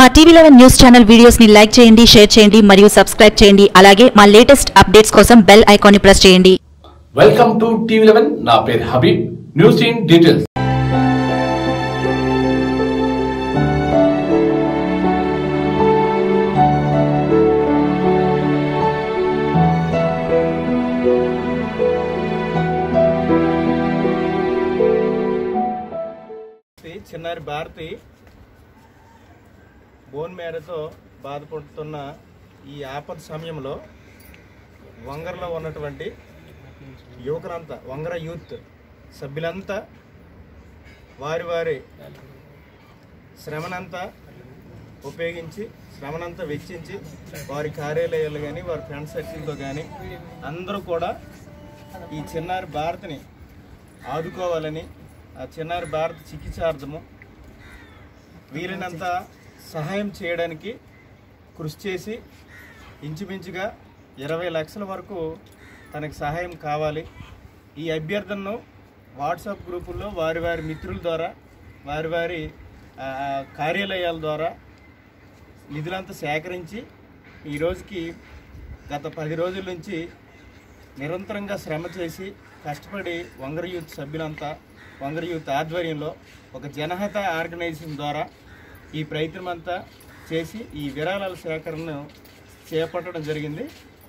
మా TV eleven news channel videos ని like చేయండి షేర్ చేయండి మరియు సబ్స్క్రైబ్ చేయండి అలాగే మా లేటెస్ట్ అప్డేట్స్ కోసం బెల్ ఐకాన్ ని ప్రెస్ చేయండి వెల్కమ్ టు టీవీ లెవెన్ నా పేరు హబీబ్ న్యూస్ ఇన్ డీటెయిల్స్ ఈ చిన్నారి భారతి బోన్ మేరతో బాధపడుతున్న ఈ ఆపద సమయంలో వంగరలో ఉన్నటువంటి యువకులంతా వంగర యూత్ సభ్యులంతా వారి వారి శ్రమనంతా ఉపయోగించి శ్రమనంతా వెచ్చించి వారి కార్యాలయాలు కానీ వారి ఫ్రెండ్ సర్కిల్తో కానీ అందరూ కూడా ఈ చిన్నారి భారత్ని ఆదుకోవాలని ఆ చిన్నారి భారత చికిత్సార్థము వీలైనంత సహాయం చేయడానికి కృషి చేసి ఇంచుమించుగా ఇరవై లక్షల వరకు తనకి సహాయం కావాలి. ఈ అభ్యర్థనను వాట్సాప్ గ్రూపుల్లో వారి వారి మిత్రుల ద్వారా వారి వారి కార్యాలయాల ద్వారా నిధులంతా సేకరించి ఈరోజుకి గత పది రోజుల నుంచి నిరంతరంగా శ్రమ చేసి కష్టపడి వంగర యూత్ సభ్యులంతా వంగర యూత్ ఆధ్వర్యంలో ఒక జనహత ఆర్గనైజేషన్ ద్వారా ఈ ప్రయత్నం అంతా చేసి ఈ విరాళాల సేకరణను చేపట్టడం జరిగింది.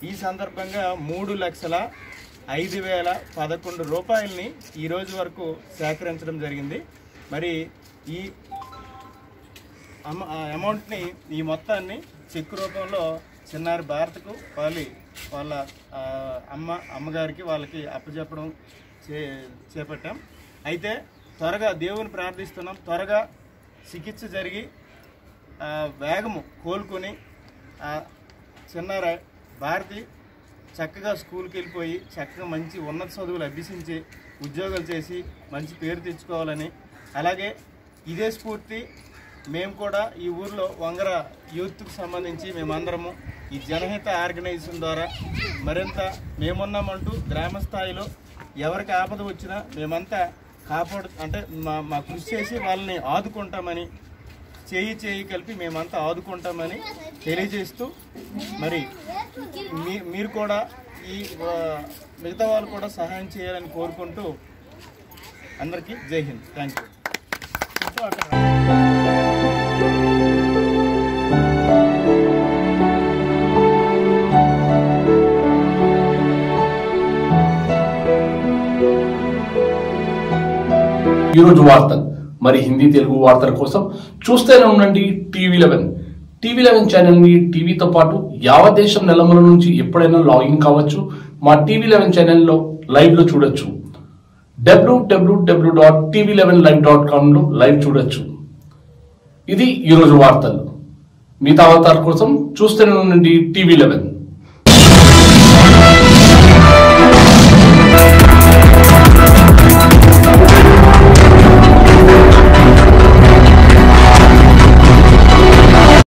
ఈ సందర్భంగా మూడు లక్షల ఐదు వేల పదకొండు రూపాయలని ఈరోజు వరకు సేకరించడం జరిగింది. మరి ఈ ఆ అమౌంట్ని ఈ మొత్తాన్ని చెక్ రూపంలో చిన్నారి భారత్కు వాళ్ళి వాళ్ళ అమ్మ అమ్మగారికి వాళ్ళకి అప్పచెప్పడం చే చేపట్టాం. అయితే త్వరగా దేవుని ప్రార్థిస్తున్నాం. త్వరగా చికిత్స జరిగి వేగము కోలుకొని ఆ, భారతి చక్కగా స్కూల్కి వెళ్ళిపోయి చక్కగా మంచి ఉన్నత చదువులు అభ్యసించి ఉద్యోగాలు చేసి మంచి పేరు తెచ్చుకోవాలని. అలాగే ఇదే స్ఫూర్తి మేము కూడా ఈ ఊర్లో వంగర యూత్కి సంబంధించి మేమందరము ఈ జనహిత ఆర్గనైజేషన్ ద్వారా మరింత మేమున్నామంటూ గ్రామ స్థాయిలో ఎవరికి ఆపద వచ్చినా మేమంతా కాపాడు అంటే మా మా కృషి చేసి వాళ్ళని ఆదుకుంటామని చేయి చేయి కలిపి మేమంతా ఆదుకుంటామని తెలియజేస్తూ మరి మీ మీరు కూడా ఈ మిగతా వాళ్ళు కూడా సహాయం చేయాలని కోరుకుంటూ అందరికీ జై హింద్. థ్యాంక్ యూ ఈరోజు వార్తలు. మరి హిందీ తెలుగు వార్తల కోసం చూస్తూనే ఉండండి టీవీ లెవెన్. టీవీ లెవెన్ ఛానల్ని టీవీతో పాటు యావత్ దేశం నెలమల నుంచి ఎప్పుడైనా లాగిన్ కావచ్చు. మా టీవీ లెవెన్ ఛానల్లో లైవ్లో చూడొచ్చు. W W W dot TV eleven live dot కామ్లో live చూడొచ్చు. ఇది ఈరోజు వార్తలు. మిగతా అవతార కోసం చూస్తూనే ఉండండి టీవీ లెవెన్.